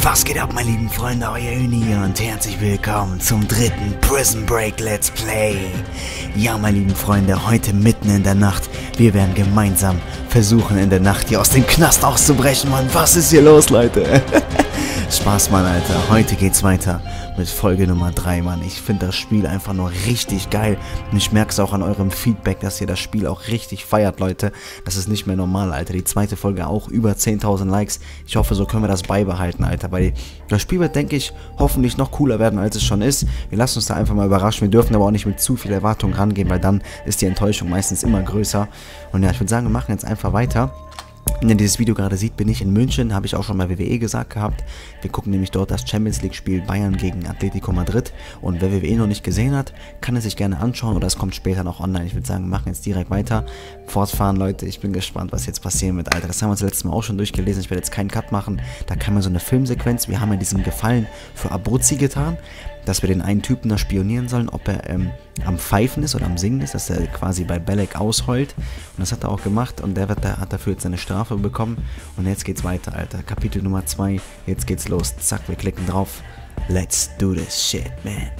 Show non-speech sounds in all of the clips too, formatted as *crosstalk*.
Was geht ab, meine lieben Freunde, euer Uni hier und herzlich willkommen zum dritten Prison Break Let's Play. Ja, meine lieben Freunde, heute mitten in der Nacht. Wir werden gemeinsam versuchen, in der Nacht hier aus dem Knast auszubrechen, Mann. Was ist hier los, Leute? *laughs* Spaß, Mann, Alter. Heute geht's weiter mit Folge Nummer 3, Mann. Ich finde das Spiel einfach nur richtig geil. Und ich merke es auch an eurem Feedback, dass ihr das Spiel auch richtig feiert, Leute. Das ist nicht mehr normal, Alter. Die zweite Folge auch über 10.000 Likes. Ich hoffe, so können wir das beibehalten, Alter. Weil das Spiel wird, denke ich, hoffentlich noch cooler werden, als es schon ist. Wir lassen uns da einfach mal überraschen. Wir dürfen aber auch nicht mit zu viel Erwartung rangehen, weil dann ist die Enttäuschung meistens immer größer. Und ja, ich würde sagen, wir machen jetzt einfach weiter. Wenn ihr dieses Video gerade sieht, bin ich in München, habe ich auch schon bei WWE gesagt gehabt. Wir gucken nämlich dort das Champions League Spiel Bayern gegen Atletico Madrid. Und wer WWE noch nicht gesehen hat, kann es sich gerne anschauen oder es kommt später noch online. Ich würde sagen, wir machen jetzt direkt weiter. Fortfahren, Leute. Ich bin gespannt, was jetzt passieren wird, Alter. Das haben wir uns letztes Mal auch schon durchgelesen. Ich werde jetzt keinen Cut machen. Da kam ja so eine Filmsequenz. Wir haben ja diesen Gefallen für Abruzzi getan dass wir den einen Typen da spionieren sollen, ob er ähm, am Pfeifen ist oder am Singen ist, dass er quasi bei Belek ausheult. Und das hat er auch gemacht und der, wird, der hat dafür jetzt seine Strafe bekommen. Und jetzt geht's weiter, Alter. Kapitel Nummer 2, jetzt geht's los. Zack, wir klicken drauf. Let's do this shit, man.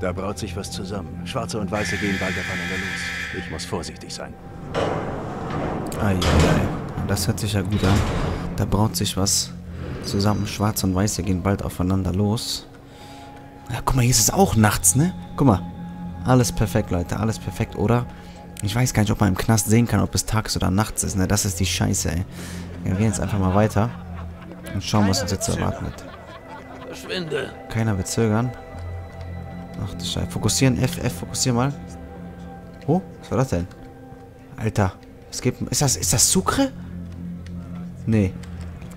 Da braut sich was zusammen. Schwarze und Weiße gehen bald aufeinander los. Ich muss vorsichtig sein. Eieiei. Das hört sich ja gut an. Da braut sich was zusammen. Schwarz und Weiße gehen bald aufeinander los. Ja, guck mal, hier ist es auch nachts, ne? Guck mal. Alles perfekt, Leute. Alles perfekt, oder? Ich weiß gar nicht, ob man im Knast sehen kann, ob es tags oder nachts ist, ne? Das ist die Scheiße, ey. Wir gehen jetzt einfach mal weiter. Und schauen, was uns jetzt. Verschwinde. Keiner wird zögern. Ach du Scheiße. Fokussieren, F, F, fokussier mal. Oh, was war das denn? Alter. Es gibt. Ist das. Ist das Sucre? Nee.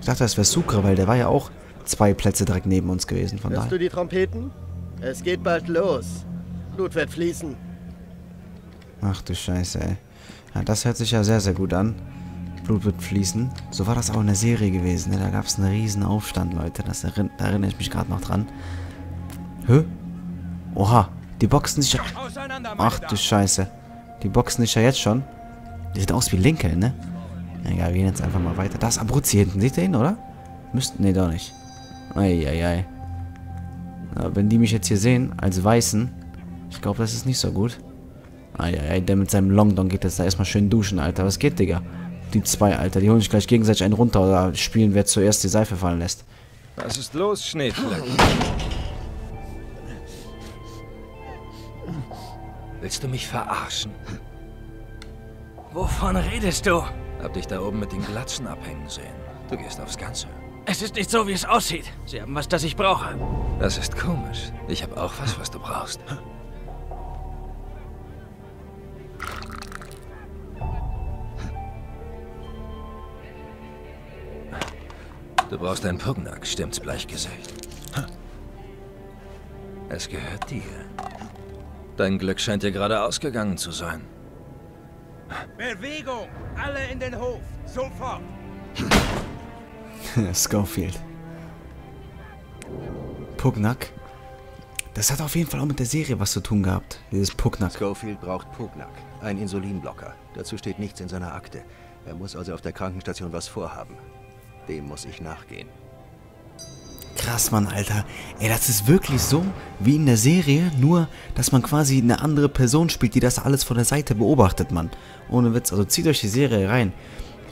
Ich dachte, das wäre Sucre, weil der war ja auch zwei Plätze direkt neben uns gewesen. Von Hörst daher. du die Trompeten? Es geht bald los. Blut wird fließen. Ach du Scheiße, ey. Ja, das hört sich ja sehr, sehr gut an. Blut wird fließen. So war das auch in der Serie gewesen. Ne? Da gab es einen riesen Aufstand, Leute. Das erinn da erinnere ich mich gerade noch dran. Hä? Oha. Die boxen sich ja... Ach du Scheiße. Die boxen sich ja jetzt schon. Die sieht aus wie Linke, ne? Egal, wir gehen jetzt einfach mal weiter. Da ist Abruzzi hinten. Seht ihr ihn, oder? Müssten... Ne, doch nicht. Eieiei. Wenn die mich jetzt hier sehen, als Weißen, ich glaube, das ist nicht so gut. Eieiei, der mit seinem Longdon geht jetzt da erstmal schön duschen, Alter. Was geht, Digga? Die zwei, Alter, die holen sich gleich gegenseitig einen runter oder spielen, wer zuerst die Seife fallen lässt. Was ist los, Schneeflöck? Willst du mich verarschen? Wovon redest du? Hab dich da oben mit den Glatzen abhängen sehen. Du gehst aufs Ganze. Es ist nicht so, wie es aussieht. Sie haben was, das ich brauche. Das ist komisch. Ich habe auch was, was du brauchst. Du brauchst einen Pugnack, stimmt's, Bleichgesicht? Es gehört dir. Dein Glück scheint dir gerade ausgegangen zu sein. Bewegung! Alle in den Hof! Sofort! *laughs* Schofield. Pugnack. Das hat auf jeden Fall auch mit der Serie was zu tun gehabt. Dieses Pugnack. Schofield braucht Pugnack, ein Insulinblocker. Dazu steht nichts in seiner Akte. Er muss also auf der Krankenstation was vorhaben. Dem muss ich nachgehen. Krass, Mann, Alter. Ey, das ist wirklich so wie in der Serie, nur, dass man quasi eine andere Person spielt, die das alles von der Seite beobachtet, Mann. Ohne Witz. Also zieht euch die Serie rein.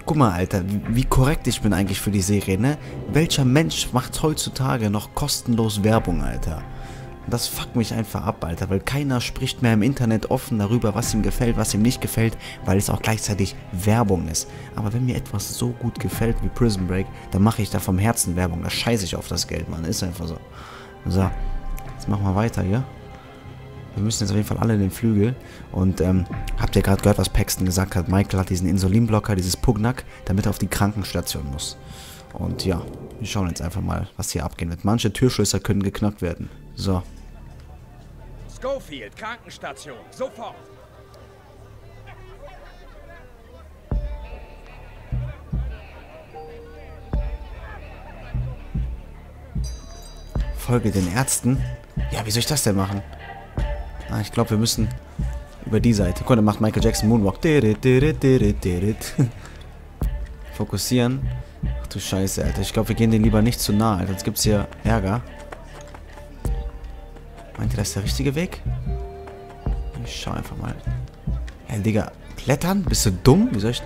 Guck mal, Alter, wie, korrekt ich bin eigentlich für die Serie, ne? Welcher Mensch macht heutzutage noch kostenlos Werbung, Alter? Und das fuckt mich einfach ab, Alter, weil keiner spricht mehr im Internet offen darüber, was ihm gefällt, was ihm nicht gefällt, weil es auch gleichzeitig Werbung ist. Aber wenn mir etwas so gut gefällt wie Prison Break, dann mache ich da vom Herzen Werbung. Da scheiße ich auf das Geld, Mann. Ist einfach so. So, jetzt machen wir weiter hier. Wir müssen jetzt auf jeden Fall alle in den Flügel. Und ähm, habt ihr gerade gehört, was Paxton gesagt hat? Michael hat diesen Insulinblocker, dieses Pugnack, damit er auf die Krankenstation muss. Und ja, wir schauen jetzt einfach mal, was hier abgehen wird. Manche Türschlösser können geknackt werden. So. Schofield, Krankenstation! Sofort! Folge den Ärzten. Ja, wie soll ich das denn machen? Ah, ich glaube, wir müssen über die Seite. Guck mal, da macht Michael Jackson Moonwalk. *laughs* Fokussieren. Ach du Scheiße, Alter. Ich glaube, wir gehen denen lieber nicht zu nah, Alter. Sonst gibt's hier Ärger. Meint ihr, das ist der richtige Weg? Ich schau einfach mal. Ja, Digga. Klettern? Bist du dumm? Wie soll ich...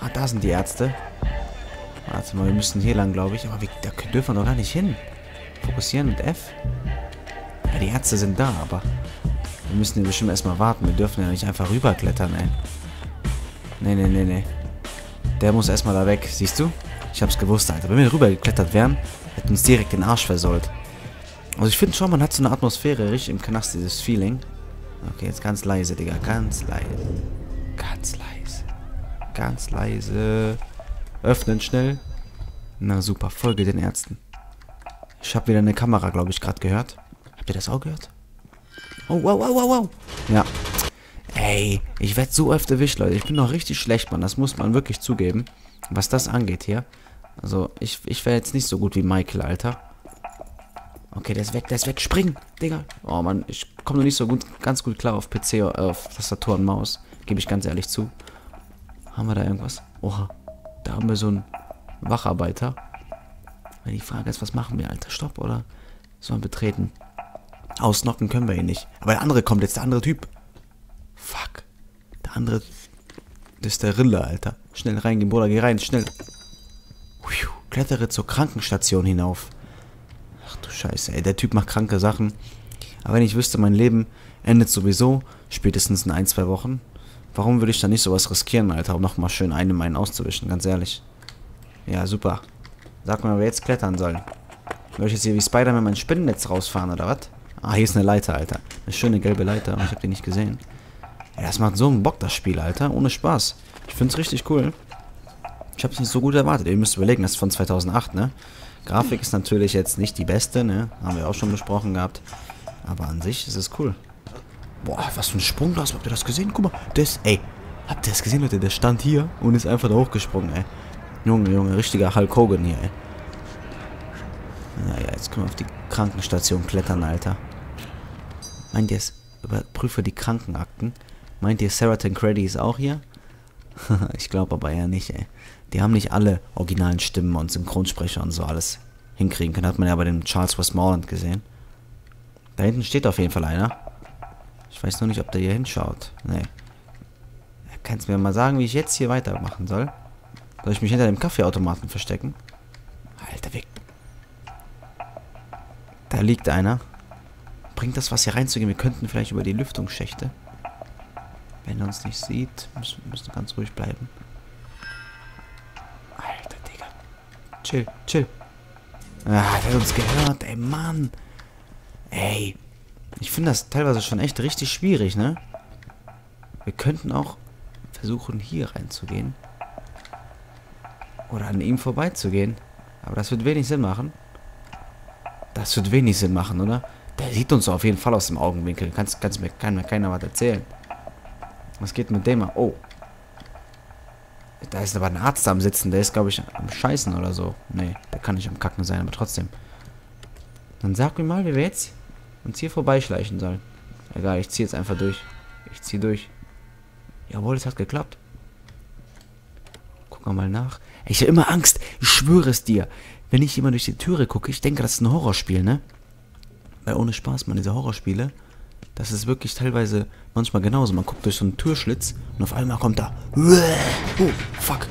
Ah, da sind die Ärzte. Warte mal, wir müssen hier lang, glaube ich. Aber wir, da dürfen wir doch gar nicht hin. Fokussieren mit F. Ja, die Ärzte sind da, aber... Wir müssen hier bestimmt erstmal warten. Wir dürfen ja nicht einfach rüberklettern, ey. Nee, nee, nee, nee. Der muss erstmal da weg. Siehst du? Ich hab's gewusst, Alter. Wenn wir rübergeklettert wären, hätten uns direkt den Arsch versäult. Also ich finde schon, man hat so eine Atmosphäre, richtig im Knast, dieses Feeling. Okay, jetzt ganz leise, Digga. Ganz leise. Ganz leise. Ganz leise. Öffnen schnell. Na super, folge den Ärzten. Ich habe wieder eine Kamera, glaube ich, gerade gehört. Habt ihr das auch gehört? Oh, wow, wow, wow, wow. Ja. Ey, ich werde so oft erwischt, Leute. Ich bin noch richtig schlecht, Mann. Das muss man wirklich zugeben. Was das angeht hier. Also, ich, ich wäre jetzt nicht so gut wie Michael, Alter. Okay, der ist weg, der ist weg. Spring, Digga. Oh, Mann, ich komme noch nicht so gut, ganz gut klar auf PC, äh, auf Tastatur und Maus. Gebe ich ganz ehrlich zu. Haben wir da irgendwas? Oha. Da haben wir so einen Wacharbeiter. Weil die Frage ist, was machen wir, Alter? Stopp, oder? Sollen wir betreten? Ausnocken können wir ihn nicht. Aber der andere kommt jetzt, der andere Typ. Fuck. Der andere. Das ist der Rille, Alter. Schnell reingehen, Bruder, geh rein, schnell. Puh, klettere zur Krankenstation hinauf. Ach du Scheiße, ey. Der Typ macht kranke Sachen. Aber wenn ich wüsste, mein Leben endet sowieso spätestens in ein, zwei Wochen. Warum würde ich dann nicht sowas riskieren, Alter, um nochmal schön einen meinen auszuwischen, ganz ehrlich. Ja, super. Sag mal, wer jetzt klettern soll. Soll ich jetzt hier wie Spider-Man mein Spinnennetz rausfahren, oder was? Ah, hier ist eine Leiter, Alter. Eine schöne gelbe Leiter, aber ich habe die nicht gesehen. Ja, das macht so einen Bock, das Spiel, Alter. Ohne Spaß. Ich finde es richtig cool. Ich habe es nicht so gut erwartet. Ihr müsst überlegen, das ist von 2008, ne? Grafik ist natürlich jetzt nicht die beste, ne? Haben wir auch schon besprochen gehabt. Aber an sich ist es cool. Boah, was für ein Sprung das. Habt ihr das gesehen? Guck mal, das, ey. Habt ihr das gesehen, Leute? Der stand hier und ist einfach da hochgesprungen, ey. Junge, Junge, richtiger Hulk Hogan hier, ey. Naja, jetzt können wir auf die Krankenstation klettern, Alter. Meint ihr es? Überprüfe die Krankenakten. Meint ihr, Sarah Tancredi ist auch hier? *laughs* ich glaube aber eher nicht, ey. Die haben nicht alle originalen Stimmen und Synchronsprecher und so alles hinkriegen können. Hat man ja bei dem Charles Westmoreland gesehen. Da hinten steht auf jeden Fall einer. Ich weiß nur nicht, ob der hier hinschaut. Nee. Kannst mir mal sagen, wie ich jetzt hier weitermachen soll? Soll ich mich hinter dem Kaffeeautomaten verstecken? Alter, weg. Da liegt einer. Bringt das was hier reinzugehen? Wir könnten vielleicht über die Lüftungsschächte. Wenn er uns nicht sieht, müssen wir ganz ruhig bleiben. Chill, chill. Ah, der hat uns gehört, ey, Mann. Ey. Ich finde das teilweise schon echt richtig schwierig, ne? Wir könnten auch versuchen, hier reinzugehen. Oder an ihm vorbeizugehen. Aber das wird wenig Sinn machen. Das wird wenig Sinn machen, oder? Der sieht uns auf jeden Fall aus dem Augenwinkel. Kannst, kannst mir, kann mir keiner was erzählen. Was geht mit dem? Oh. Da ist aber ein Arzt am Sitzen. Der ist, glaube ich, am Scheißen oder so. Nee, der kann nicht am Kacken sein, aber trotzdem. Dann sag mir mal, wie wir jetzt uns hier vorbeischleichen sollen. Egal, ich ziehe jetzt einfach durch. Ich ziehe durch. Jawohl, es hat geklappt. Gucken wir mal nach. Ich habe immer Angst. Ich schwöre es dir. Wenn ich immer durch die Türe gucke, ich denke, das ist ein Horrorspiel, ne? Weil ohne Spaß, man, diese Horrorspiele, das ist wirklich teilweise manchmal genauso. Man guckt durch so einen Türschlitz und auf einmal kommt da. Oh, fuck.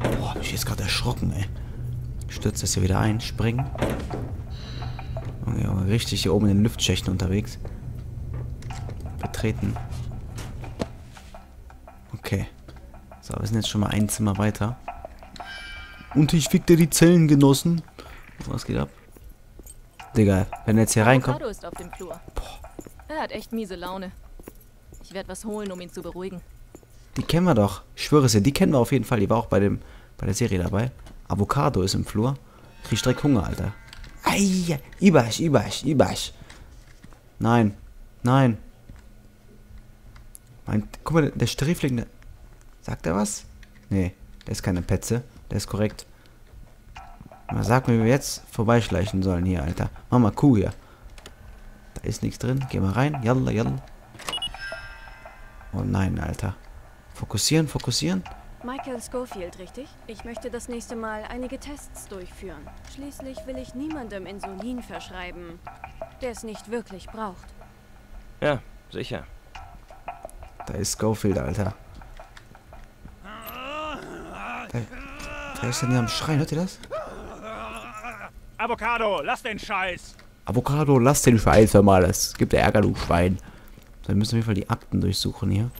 Boah, hab ich jetzt gerade erschrocken, ey. Stürzt das hier wieder ein, springen. Ja, richtig hier oben in den Lüftschächten unterwegs. Betreten. Okay. So, wir sind jetzt schon mal ein Zimmer weiter. Und ich fick dir die Zellengenossen. Was geht ab? Digga, wenn er jetzt hier reinkommt. Avocado Er hat echt miese Laune. Ich werde was holen, um ihn zu beruhigen. Die kennen wir doch. Ich schwöre es dir, die kennen wir auf jeden Fall. Die war auch bei, dem, bei der Serie dabei. Avocado ist im Flur. Krieg direkt Hunger, Alter. Ei, Ibasch, Ibasch, Ibasch. Nein, nein. Mein, guck mal, der Sträfling, der, sagt er was? Nee, der ist keine Petze. Der ist korrekt. Sag mir, wie wir jetzt vorbeischleichen sollen hier, Alter. Mach mal Kuh hier. Da ist nichts drin. Geh mal rein. Jalla, jalla. Oh nein, Alter. Fokussieren, fokussieren. Michael Schofield, richtig? Ich möchte das nächste Mal einige Tests durchführen. Schließlich will ich niemandem Insulin verschreiben, der es nicht wirklich braucht. Ja, sicher. Da ist Schofield, Alter. Da, da ist er nicht am Schreien, hört ihr das? Avocado, lass den Scheiß! Avocado, lass den Scheiß mal, das gibt Ärger, du Schwein. So, wir müssen auf jeden Fall die Akten durchsuchen hier.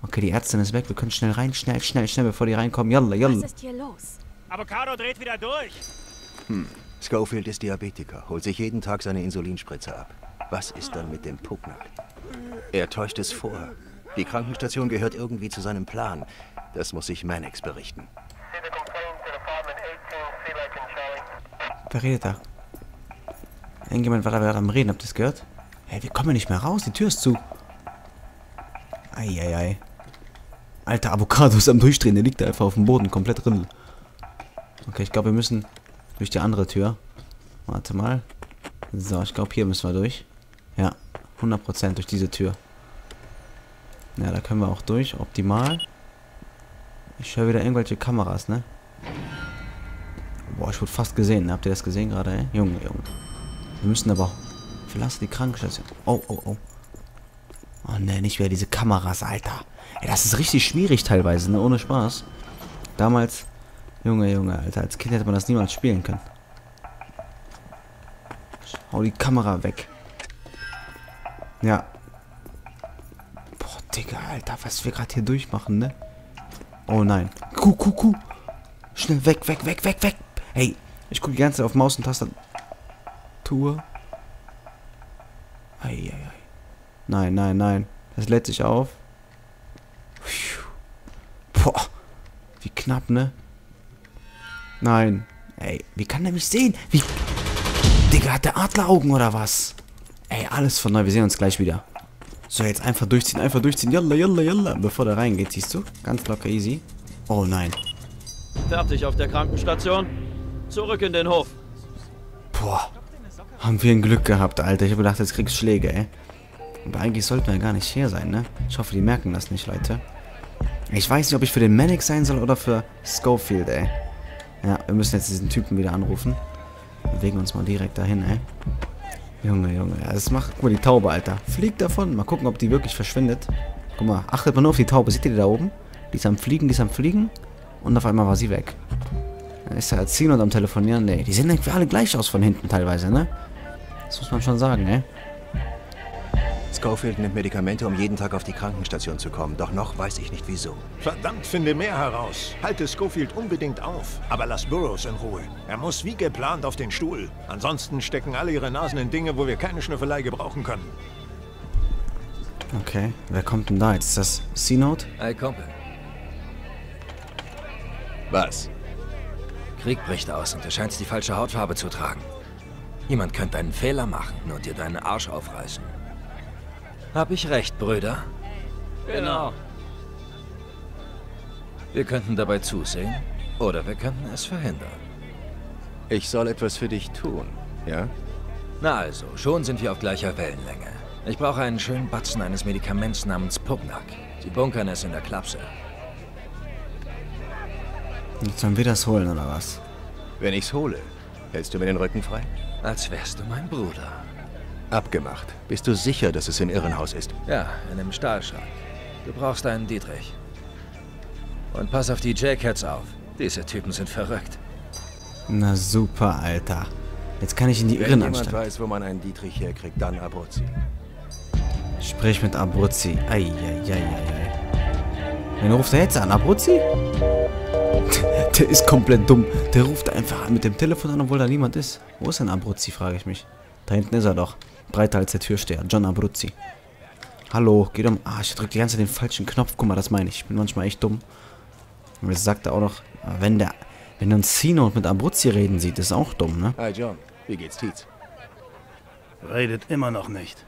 Okay, die Ärztin ist weg, wir können schnell rein, schnell, schnell, schnell, bevor die reinkommen. Jalla, Was jalla. ist hier los? Avocado dreht wieder durch! Schofield ist Diabetiker, holt sich jeden Tag seine Insulinspritze ab. Was ist dann mit dem Pucknack? Er täuscht es vor. Die Krankenstation gehört irgendwie zu seinem Plan. Das muss sich Mannix berichten. Wer redet da? Irgendjemand war da gerade am Reden, habt ihr das gehört? Hey, wir kommen nicht mehr raus, die Tür ist zu. Eieiei. Alter, Avocado ist am Durchdrehen, der liegt da einfach auf dem Boden, komplett drin. Okay, ich glaube, wir müssen durch die andere Tür. Warte mal. So, ich glaube, hier müssen wir durch. Ja, 100% durch diese Tür. Ja, da können wir auch durch, optimal. Ich höre wieder irgendwelche Kameras, ne? Boah, ich wurde fast gesehen. Habt ihr das gesehen gerade, ey? Junge, Junge. Wir müssen aber... Verlasse die Krankenstation. Oh, oh, oh. Oh, ne, nicht wieder diese Kameras, Alter. Ey, das ist richtig schwierig teilweise, ne? Ohne Spaß. Damals... Junge, Junge, Alter. Als Kind hätte man das niemals spielen können. Hau die Kamera weg. Ja. Boah, Digga, Alter, was wir gerade hier durchmachen, ne? Oh nein. Kuh, kuh, kuh. Schnell weg, weg, weg, weg, weg. Hey, ich gucke die ganze Zeit auf Maus und Tastatur. Eieiei. Nein, nein, nein. Das lädt sich auf. Boah. Wie knapp, ne? Nein. Ey, wie kann der mich sehen? Wie... Digga, hat der Adleraugen oder was? Ey, alles von neu. Wir sehen uns gleich wieder. So, jetzt einfach durchziehen, einfach durchziehen. Yalla, yalla, yalla. Bevor der reingeht, siehst du? Ganz locker, easy. Oh nein. Fertig auf der Krankenstation. Zurück in den Hof. Boah. Haben wir ein Glück gehabt, Alter. Ich habe gedacht, jetzt kriegst du Schläge, ey. Aber eigentlich sollten wir ja gar nicht hier sein, ne? Ich hoffe, die merken das nicht, Leute. Ich weiß nicht, ob ich für den Manic sein soll oder für Schofield, ey. Ja, wir müssen jetzt diesen Typen wieder anrufen. Bewegen uns mal direkt dahin, ey. Junge, Junge. Ja, das macht... Guck mal, die Taube, Alter. Fliegt davon. Mal gucken, ob die wirklich verschwindet. Guck mal, achtet mal nur auf die Taube. Seht ihr die da oben? Die ist am Fliegen, die ist am Fliegen. Und auf einmal war sie weg. Dann ist er ziehen und am Telefonieren. Nee, die sehen irgendwie alle gleich aus von hinten teilweise, ne? Das muss man schon sagen, ey. Schofield nimmt Medikamente, um jeden Tag auf die Krankenstation zu kommen. Doch noch weiß ich nicht wieso. Verdammt, finde mehr heraus. Halte Schofield unbedingt auf. Aber lass Burroughs in Ruhe. Er muss wie geplant auf den Stuhl. Ansonsten stecken alle ihre Nasen in Dinge, wo wir keine Schnüffelei gebrauchen können. Okay, wer kommt denn da jetzt? Ist das C-Note? Ey, Kumpel. Was? Krieg bricht aus und du scheinst die falsche Hautfarbe zu tragen. Jemand könnte einen Fehler machen und dir deinen Arsch aufreißen. Hab ich recht, Brüder? Genau. Wir könnten dabei zusehen oder wir könnten es verhindern. Ich soll etwas für dich tun, ja? Na also, schon sind wir auf gleicher Wellenlänge. Ich brauche einen schönen Batzen eines Medikaments namens Pugnac. Sie bunkern es in der Klapse. Jetzt sollen wir das holen, oder was? Wenn ich's hole, hältst du mir den Rücken frei? Als wärst du mein Bruder. Abgemacht. Bist du sicher, dass es in Irrenhaus ist? Ja, in einem Stahlschrank. Du brauchst einen Dietrich. Und pass auf die J-Cats auf. Diese Typen sind verrückt. Na super, Alter. Jetzt kann ich in die Wenn jemand Irrenanstalt. weiß, wo man einen Dietrich herkriegt, dann Abruzzi. Sprich mit Abruzzi. Eieieiei. Wen ruft er jetzt an? Abruzzi? Der ist komplett dumm. Der ruft einfach mit dem Telefon an, obwohl da niemand ist. Wo ist denn Abruzzi, frage ich mich. Da hinten ist er doch. Breiter als der Türsteher. John Abruzzi. Hallo, geht um. Ah, ich drücke die ganze Zeit den falschen Knopf. Guck mal, das meine ich. Ich bin manchmal echt dumm. Und jetzt sagt er auch noch, wenn der, wenn er ein C-Note mit Abruzzi reden sieht, ist auch dumm, ne? Hi John, wie geht's Tietz? Redet immer noch nicht.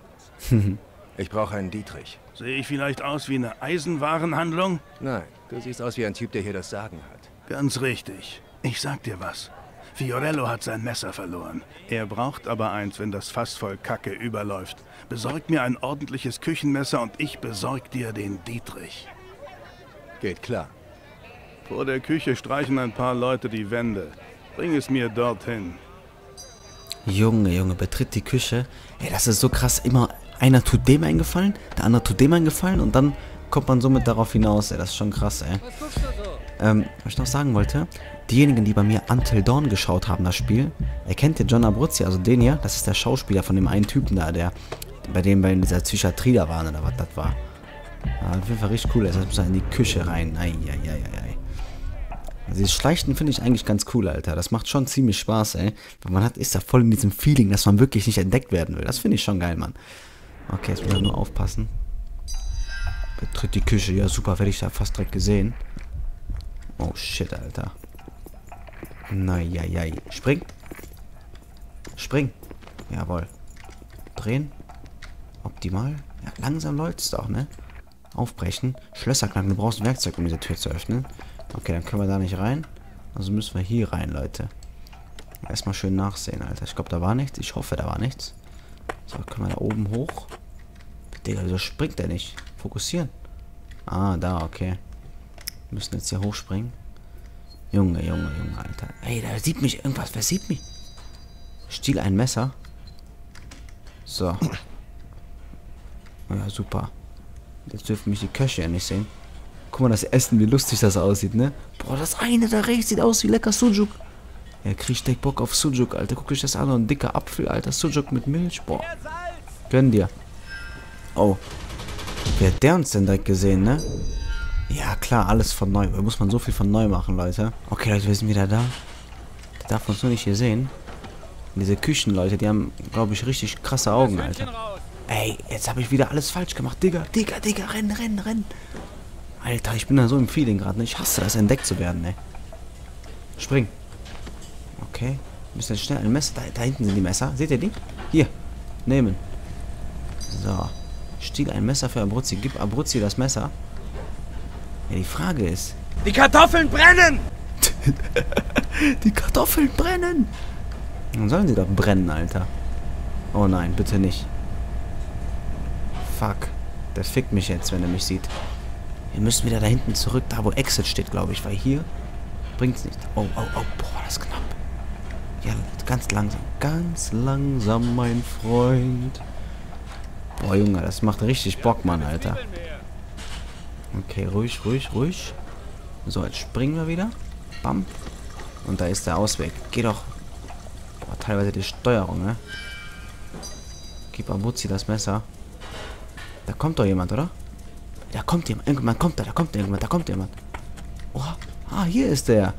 Ich brauche einen Dietrich. Sehe ich vielleicht aus wie eine Eisenwarenhandlung? Nein, du siehst aus wie ein Typ, der hier das Sagen hat. Ganz richtig. Ich sag dir was. Fiorello hat sein Messer verloren. Er braucht aber eins, wenn das Fass voll Kacke überläuft. Besorg mir ein ordentliches Küchenmesser und ich besorg dir den Dietrich. Geht klar. Vor der Küche streichen ein paar Leute die Wände. Bring es mir dorthin. Junge, Junge, betritt die Küche. Ey, das ist so krass. Immer einer tut dem einen Gefallen, der andere tut dem einen Gefallen und dann kommt man somit darauf hinaus. Ey, das ist schon krass, ey. Ähm, was ich noch sagen wollte, diejenigen, die bei mir Until Dawn geschaut haben, das Spiel, erkennt ihr John Abruzzi, also den hier, das ist der Schauspieler von dem einen Typen da, der bei dem wir in dieser Psychiatrie da waren oder was das war. Ja, auf jeden Fall richtig cool. Jetzt muss er in die Küche rein. Eieieiei. Also dieses Schleichen finde ich eigentlich ganz cool, Alter. Das macht schon ziemlich Spaß, ey. Weil man hat, ist da voll in diesem Feeling, dass man wirklich nicht entdeckt werden will. Das finde ich schon geil, Mann. Okay, jetzt muss ich nur aufpassen. Betritt die Küche. Ja, super, werde ich da fast direkt gesehen. Oh, shit, Alter. Neieiei. Spring. Spring. Jawohl. Drehen. Optimal. Ja, langsam läuft es doch, ne? Aufbrechen. Schlösser knacken. Du brauchst ein Werkzeug, um diese Tür zu öffnen. Okay, dann können wir da nicht rein. Also müssen wir hier rein, Leute. Erstmal schön nachsehen, Alter. Ich glaube, da war nichts. Ich hoffe, da war nichts. So, können wir da oben hoch. Digga, wieso springt der nicht? Fokussieren. Ah, da, okay. Wir müssen jetzt hier hochspringen. Junge, Junge, Junge, Alter. Ey, da sieht mich irgendwas. Wer sieht mich? Stiel ein Messer. So. Ja, super. Jetzt dürfen mich die Köche ja nicht sehen. Guck mal, das Essen, wie lustig das aussieht, ne? Boah, das eine da rechts sieht aus wie lecker Sujuk. Ja, krieg ich Bock auf Sujuk, Alter. Guck dich das an. Ein dicker Apfel, Alter. Sujuk mit Milch. Boah. Gönn dir. Oh. Wer hat der uns denn direkt gesehen, ne? Ja, klar, alles von neu. Da muss man so viel von neu machen, Leute. Okay, Leute, wir sind wieder da. Der darf uns nur nicht hier sehen. Und diese Küchenleute, die haben, glaube ich, richtig krasse Augen, Alter. Ey, jetzt habe ich wieder alles falsch gemacht. Digga, Digga, Digga, renn, renn, renn. Alter, ich bin da so im Feeling gerade. Ne? Ich hasse das, entdeckt zu werden, ne? Spring. Okay. Wir müssen schnell ein Messer. Da, da hinten sind die Messer. Seht ihr die? Hier. Nehmen. So. Stiel ein Messer für Abruzzi. Gib Abruzzi das Messer. Ja, die Frage ist... Die Kartoffeln brennen! *laughs* die Kartoffeln brennen! Dann sollen sie doch brennen, Alter. Oh nein, bitte nicht. Fuck. Der fickt mich jetzt, wenn er mich sieht. Wir müssen wieder da hinten zurück, da wo Exit steht, glaube ich, weil hier bringt's nicht. Oh, oh, oh, boah, das ist knapp. Ja, ganz langsam. Ganz langsam, mein Freund. Boah, Junge, das macht richtig Bock, Mann, Alter. Okay, ruhig, ruhig, ruhig. So, jetzt springen wir wieder. Bam. Und da ist der Ausweg. Geh doch. Boah, teilweise die Steuerung, ne? Gib Abuzi das Messer. Da kommt doch jemand, oder? Da kommt jemand. Irgendwann kommt da. Da kommt irgendjemand. Da kommt jemand. Oh. Ah, hier ist der.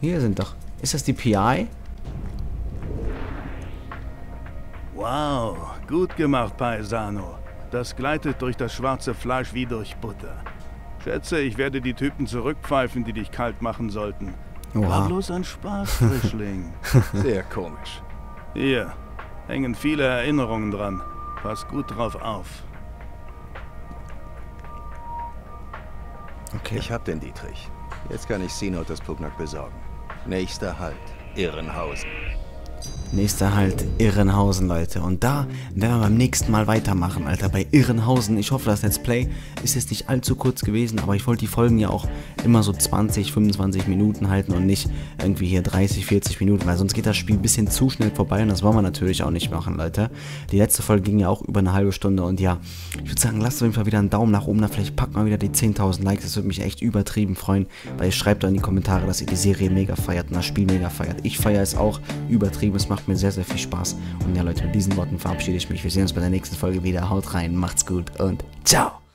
Hier sind doch. Ist das die PI? Wow. Gut gemacht, Paesano. Das gleitet durch das schwarze Fleisch wie durch Butter. Schätze, ich werde die Typen zurückpfeifen, die dich kalt machen sollten. War bloß ein Spaß, *laughs* Frischling. Sehr komisch. Hier hängen viele Erinnerungen dran. Pass gut drauf auf. Okay. Ich hab den Dietrich. Jetzt kann ich Sino das Pugnack besorgen. Nächster Halt, Irrenhausen. Nächster Halt, Irrenhausen, Leute. Und da werden wir beim nächsten Mal weitermachen, Alter. Bei Irrenhausen. Ich hoffe, das Let's Play ist jetzt nicht allzu kurz gewesen, aber ich wollte die Folgen ja auch immer so 20, 25 Minuten halten und nicht irgendwie hier 30, 40 Minuten, weil sonst geht das Spiel ein bisschen zu schnell vorbei und das wollen wir natürlich auch nicht machen, Leute. Die letzte Folge ging ja auch über eine halbe Stunde und ja, ich würde sagen, lasst auf jeden Fall wieder einen Daumen nach oben da. Vielleicht packt mal wieder die 10.000 Likes. Das würde mich echt übertrieben freuen, weil ihr schreibt da in die Kommentare, dass ihr die Serie mega feiert und das Spiel mega feiert. Ich feiere es auch übertrieben. Es macht macht mir sehr, sehr viel Spaß. Und ja, Leute, mit diesen Worten verabschiede ich mich. Wir sehen uns bei der nächsten Folge wieder. Haut rein, macht's gut und ciao.